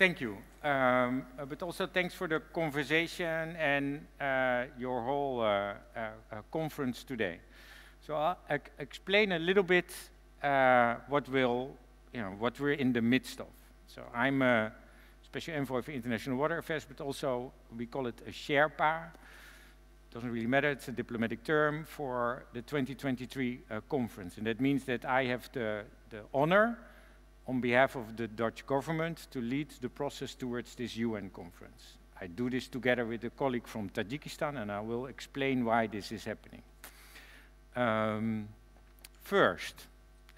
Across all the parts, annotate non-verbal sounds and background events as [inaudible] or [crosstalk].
thank you. Um, uh, but also thanks for the conversation and uh, your whole uh, uh, uh conference today. So I'll explain a little bit uh, what will, you know, what we're in the midst of. So I'm a special envoy for international water affairs, but also we call it a Sherpa. Doesn't really matter, it's a diplomatic term for the 2023 conference. And that means that I have the, the honor on behalf of the Dutch government to lead the process towards this UN conference. I do this together with a colleague from Tajikistan and I will explain why this is happening. Um, first,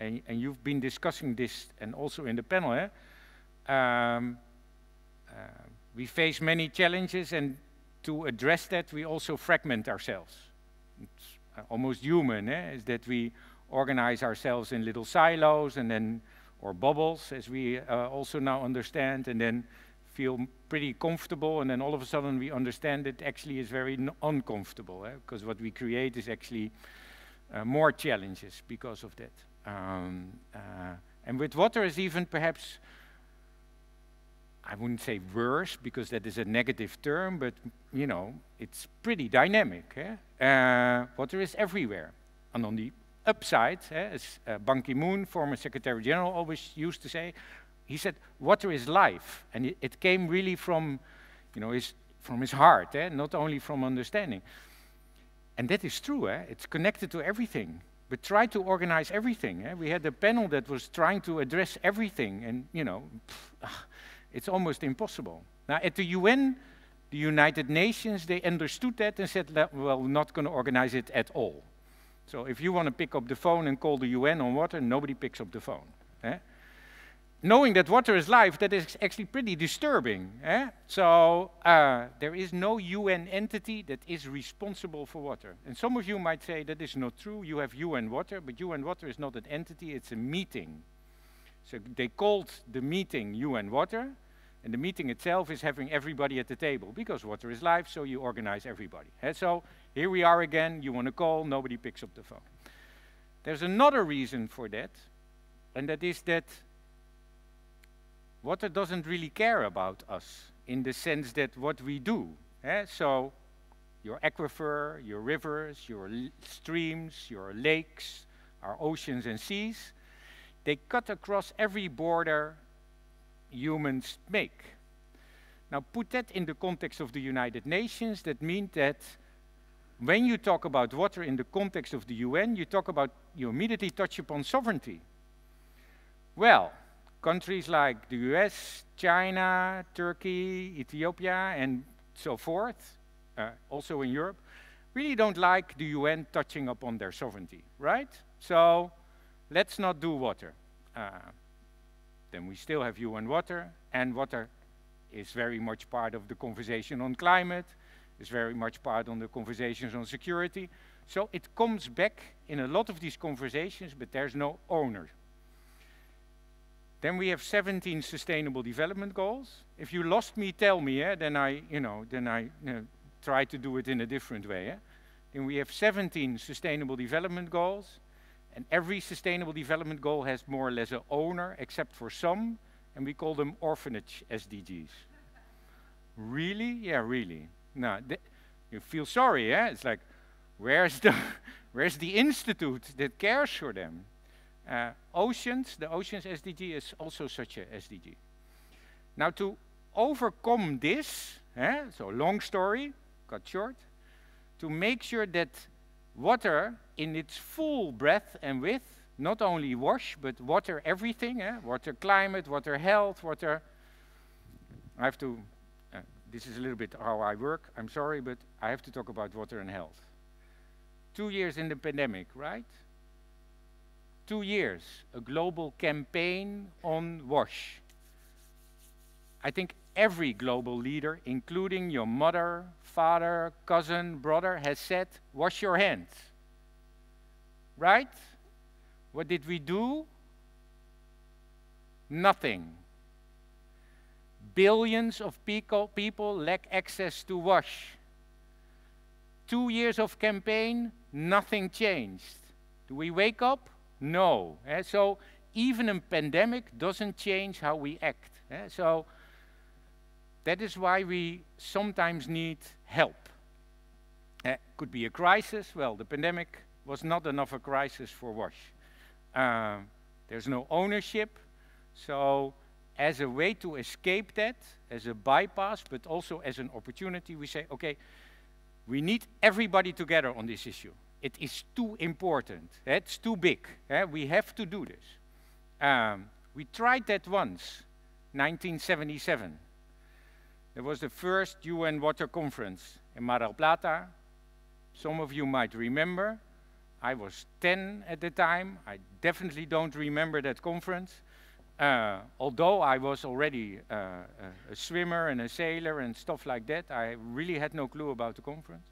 and, and, you've been discussing this and also in the panel, eh? um, uh, we face many challenges and to address that we also fragment ourselves. It's uh, almost human, eh? is that we organize ourselves in little silos and then or bubbles, as we uh, also now understand, and then feel pretty comfortable, and then all of a sudden we understand it actually is very uncomfortable, eh? because what we create is actually uh, more challenges because of that. Um, uh, and with water is even perhaps, I wouldn't say worse, because that is a negative term, but you know, it's pretty dynamic. Eh? Uh, water is everywhere. And on the upside, eh, as uh, Ban Ki-moon, former Secretary General, always used to say, he said, water is life. And it, came really from, you know, his, from his heart, eh, not only from understanding. And that is true, eh? it's connected to everything. But try to organize everything. Eh? We had a panel that was trying to address everything, and you know, pff, it's almost impossible. Now, at the UN, the United Nations, they understood that and said, well, we're not going to organize it at all. So if you want to pick up the phone and call the UN on water, nobody picks up the phone. Eh? Knowing that water is life, that is actually pretty disturbing. Eh? So uh, there is no UN entity that is responsible for water. And some of you might say that is not true. You have UN Water, but UN Water is not an entity, it's a meeting. So they called the meeting UN Water, and the meeting itself is having everybody at the table because water is life, so you organize everybody. Eh? So here we are again, you want to call, nobody picks up the phone. There's another reason for that, and that is that water doesn't really care about us in the sense that what we do. Eh? So your aquifer, your rivers, your streams, your lakes, our oceans and seas, they cut across every border humans make. Now put that in the context of the United Nations, that means that when you talk about water in the context of the UN, you talk about, you immediately touch upon sovereignty. Well, countries like the US, China, Turkey, Ethiopia, and so forth, uh, also in Europe, really don't like the UN touching upon their sovereignty, right? So let's not do water. Uh, then we still have UN Water, and water is very much part of the conversation on climate, is very much part on the conversations on security. So it comes back in a lot of these conversations, but there's no owner. Then we have 17 sustainable development goals. If you lost me, tell me, eh? then I, you know, then I you know, try to do it in a different way. Eh? Then we have 17 sustainable development goals, and every sustainable development goal has more or less an owner, except for some, and we call them orphanage SDGs. really? Yeah, really. No, you feel sorry, eh? It's like, where's the, [laughs] where's the institute that cares for them? Uh, oceans, the Oceans SDG is also such a SDG. Now to overcome this, eh, so long story, cut short, to make sure that water in its full breadth and width, not only wash, but water everything, eh, water climate, water health, water, I have to this is a little bit how I work. I'm sorry, but I have to talk about water and health. Two years in the pandemic, right? Two years, a global campaign on WASH. I think every global leader, including your mother, father, cousin, brother, has said, wash your hands. Right? What did we do? Nothing billions of people lack access to wash. Two years of campaign, nothing changed. Do we wake up? No. Eh? So even a pandemic doesn't change how we act. Eh? So that is why we sometimes need help. Uh, could be a crisis. Well, the pandemic was not enough a crisis for WASH. Uh, there's no ownership. So as a way to escape that, as a bypass, but also as an opportunity, we say, okay, we need everybody together on this issue. It is too important. It's too big. Eh? We have to do this. Um, we tried that once, 1977. There was the first UN Water Conference in Mar del Plata. Some of you might remember. I was 10 at the time. I definitely don't remember that conference. Uh, although I was already uh, a, a, swimmer and a sailor and stuff like that, I really had no clue about the conference.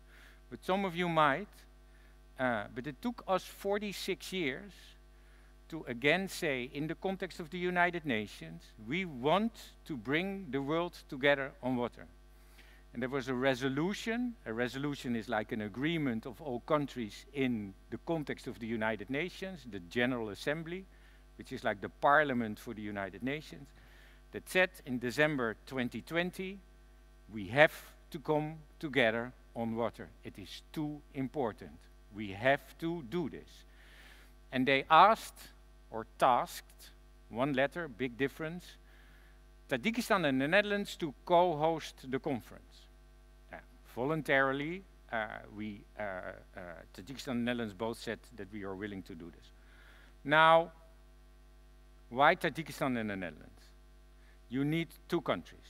But some of you might. Uh, but it took us 46 years to again say, in the context of the United Nations, we want to bring the world together on water. And there was a resolution. A resolution is like an agreement of all countries in the context of the United Nations, the General Assembly, which is like the parliament for the United Nations, that said in December 2020, we have to come together on water. It is too important. We have to do this. And they asked or tasked, one letter, big difference, Tajikistan and the Netherlands to co-host the conference. Uh, voluntarily, uh, we, uh, uh, Tajikistan and the Netherlands both said that we are willing to do this. Now, why Tajikistan and the Netherlands? You need two countries,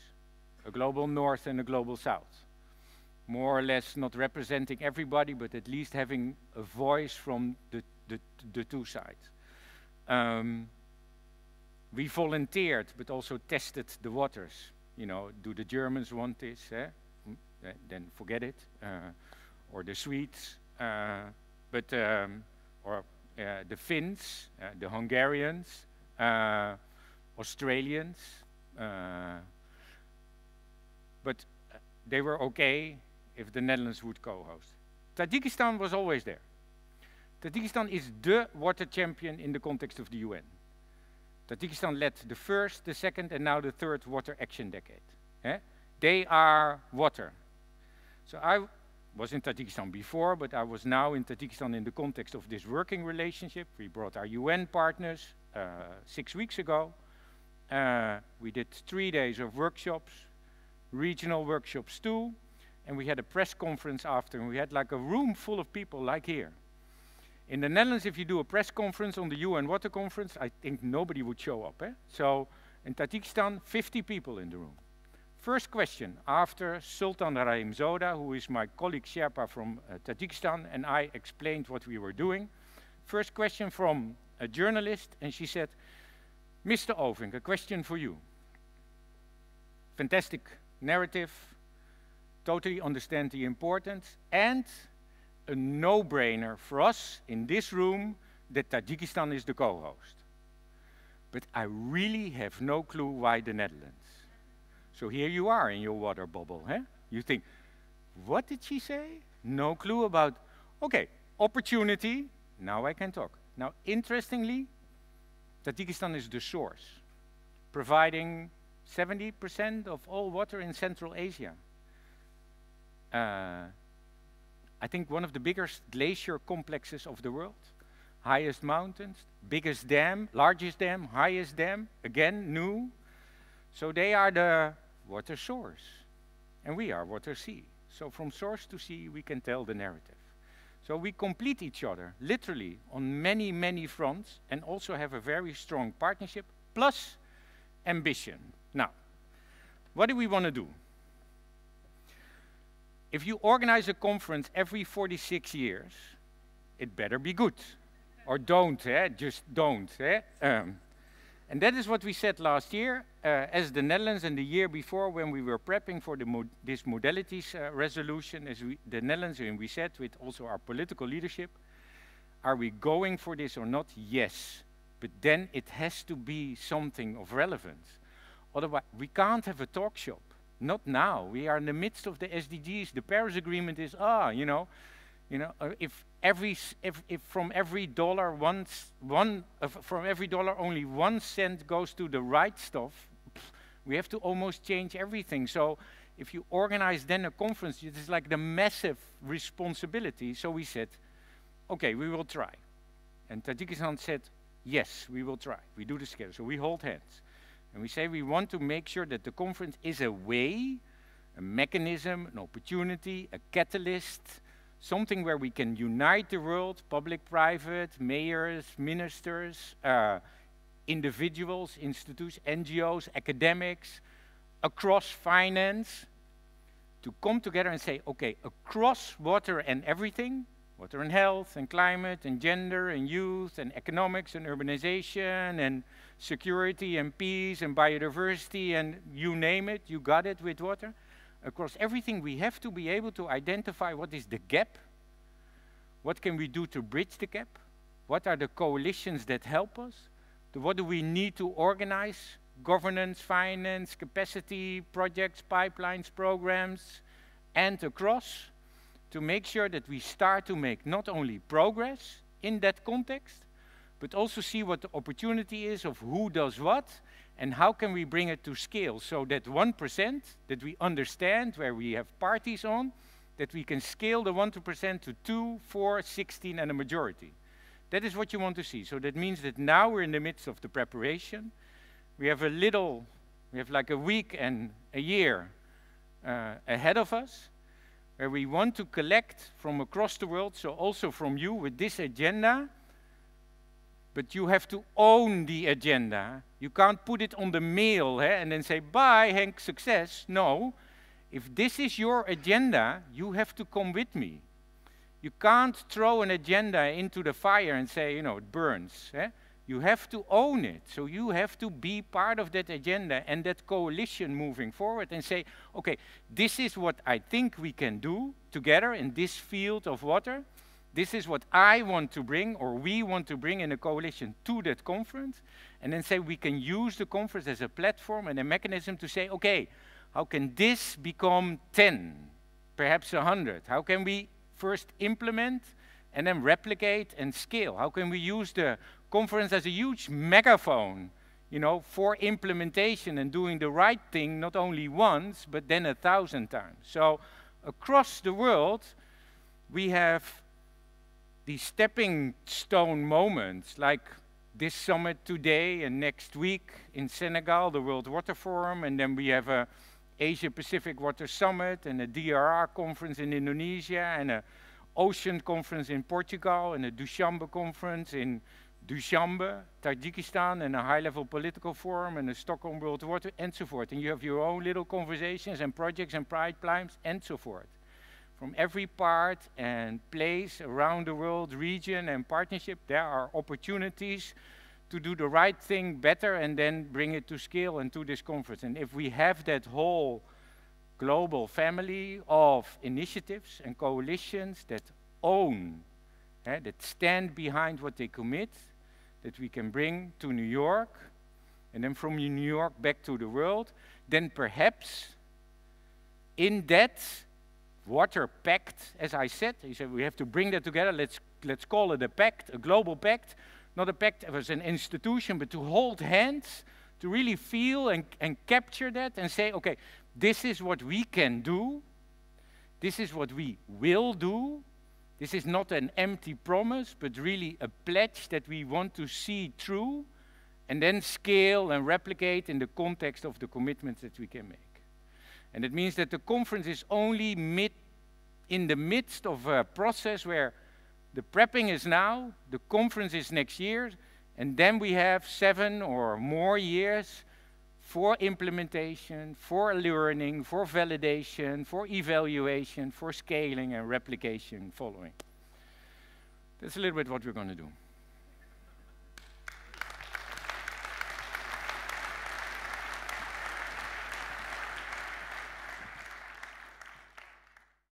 a global north and a global south. More or less not representing everybody, but at least having a voice from the, the, the two sides. Um, we volunteered, but also tested the waters. You know, do the Germans want this? Eh? Mm, eh, then forget it. Uh, or the Swedes, uh, but um, or uh, the Finns, uh, the Hungarians, uh, Australians. Uh, but they were okay if the Netherlands would co-host. Tajikistan was always there. Tajikistan is the water champion in the context of the UN. Tajikistan led the first, the second, and now the third water action decade. Eh? They are water. So I was in Tajikistan before, but I was now in Tajikistan in the context of this working relationship. We brought our UN partners uh, six weeks ago. Uh, we did three days of workshops, regional workshops too, and we had a press conference after, and we had like a room full of people like here. In the Netherlands, if you do a press conference on the UN Water Conference, I think nobody would show up. Eh? So in Tajikistan, 50 people in the room. First question, after Sultan Rahimzoda, who is my colleague Sherpa from uh, Tajikistan, and I explained what we were doing. First question from a journalist, and she said, Mr. Ovink, a question for you. Fantastic narrative, totally understand the importance, and a no-brainer for us in this room that Tajikistan is the co-host. But I really have no clue why the Netherlands. So here you are in your water bubble. Huh? You think, what did she say? No clue about, okay, opportunity, now I can talk. Now, interestingly, Tajikistan is the source, providing 70% of all water in Central Asia. Uh, I think one of the biggest glacier complexes of the world. Highest mountains, biggest dam, largest dam, highest dam, again new. So they are the water source, and we are water sea. So from source to sea, we can tell the narrative. So we complete each other, literally, on many, many fronts, and also have a very strong partnership, plus ambition. Now, what do we want to do? If you organize a conference every 46 years, it better be good. Or don't, eh? just don't. Eh? Um, and that is what we said last year, uh, as the Netherlands and the year before when we were prepping for mo this modalities uh, resolution, as we, the Netherlands, and we said with also our political leadership, are we going for this or not? Yes. But then it has to be something of relevance. Otherwise, we can't have a talk shop. Not now. We are in the midst of the SDGs. The Paris Agreement is, ah, you know, you know, uh, if every, if, if from every dollar one, one uh, from every dollar only one cent goes to the right stuff, We have to almost change everything. So if you organize then a conference, it is like the massive responsibility. So we said, okay, we will try. And Tajikistan said, yes, we will try. We do this together. So we hold hands. And we say we want to make sure that the conference is a way, a mechanism, an opportunity, a catalyst, something where we can unite the world, public, private, mayors, ministers, uh, individuals, institutions, NGOs, academics, across finance, to come together and say, okay, across water and everything, water and health and climate and gender and youth and economics and urbanization and security and peace and biodiversity and you name it, you got it with water. Across everything, we have to be able to identify what is the gap, what can we do to bridge the gap, what are the coalitions that help us, what do we need to organize, governance, finance, capacity, projects, pipelines, programs, and across to make sure that we start to make not only progress in that context, but also see what the opportunity is of who does what and how can we bring it to scale so that 1% that we understand where we have parties on, that we can scale the 1% to 2, 4, 16 and a majority. That is what you want to see. So that means that now we're in the midst of the preparation. We have a little, we have like a week and a year uh, ahead of us where we want to collect from across the world, so also from you with this agenda, but you have to own the agenda. You can't put it on the mail eh, and then say, bye, Henk, success. No. If this is your agenda, you have to come with me. You can't throw an agenda into the fire and say, you know, it burns. Eh? You have to own it. So you have to be part of that agenda and that coalition moving forward and say, okay, this is what I think we can do together in this field of water. This is what I want to bring or we want to bring in a coalition to that conference. And then say we can use the conference as a platform and a mechanism to say, okay, how can this become 10, perhaps 100? How can we first implement and then replicate and scale? How can we use the conference as a huge megaphone, you know, for implementation and doing the right thing not only once, but then a thousand times. So across the world, we have these stepping stone moments like this summit today and next week in Senegal, the World Water Forum, and then we have a Asia Pacific Water Summit and a DRR conference in Indonesia and a Ocean conference in Portugal and a Dushanbe conference in Dushanbe, Tajikistan, and a high-level political forum, and a Stockholm World Water, and so forth. And you have your own little conversations and projects and pride pipelines, and so forth. From every part and place around the world, region and partnership, there are opportunities to do the right thing better and then bring it to scale and to this conference. And if we have that whole global family of initiatives and coalitions that own, eh, that stand behind what they commit, that we can bring to New York, and then from New York back to the world, then perhaps in that water pact, as I said, he said we have to bring that together, let's, let's call it a pact, a global pact, not a pact as an institution, but to hold hands, to really feel and, and capture that and say, okay, this is what we can do, this is what we will do, this is not an empty promise, but really a pledge that we want to see through and then scale and replicate in the context of the commitments that we can make. And it means that the conference is only mid in the midst of a process where the prepping is now, the conference is next year, and then we have seven or more years for implementation, for learning, for validation, for evaluation, for scaling and replication following. That's a little bit what we're going to do.